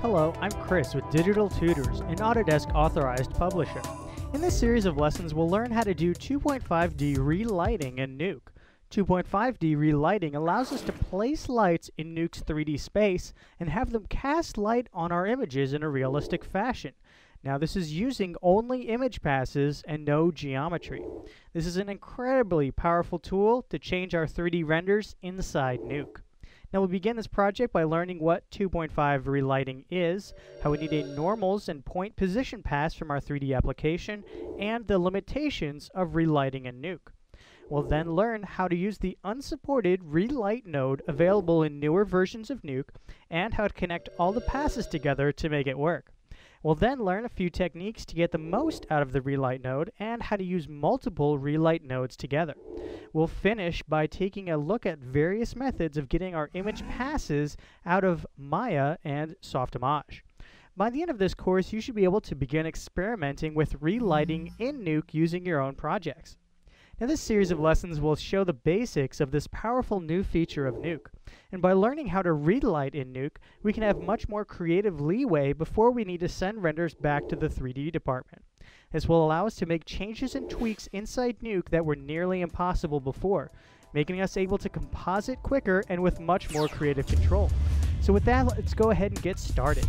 Hello, I'm Chris with Digital Tutors, an Autodesk authorized publisher. In this series of lessons, we'll learn how to do 2.5D relighting in Nuke. 2.5D relighting allows us to place lights in Nuke's 3D space and have them cast light on our images in a realistic fashion. Now, this is using only image passes and no geometry. This is an incredibly powerful tool to change our 3D renders inside Nuke. Now we'll begin this project by learning what 2.5 relighting is, how we need a normals and point position pass from our 3D application, and the limitations of relighting in Nuke. We'll then learn how to use the unsupported relight node available in newer versions of Nuke, and how to connect all the passes together to make it work. We'll then learn a few techniques to get the most out of the relight node and how to use multiple relight nodes together. We'll finish by taking a look at various methods of getting our image passes out of Maya and Softimage. By the end of this course, you should be able to begin experimenting with relighting in Nuke using your own projects. Now this series of lessons will show the basics of this powerful new feature of Nuke. And by learning how to relight in Nuke, we can have much more creative leeway before we need to send renders back to the 3D department. This will allow us to make changes and tweaks inside Nuke that were nearly impossible before, making us able to composite quicker and with much more creative control. So with that, let's go ahead and get started.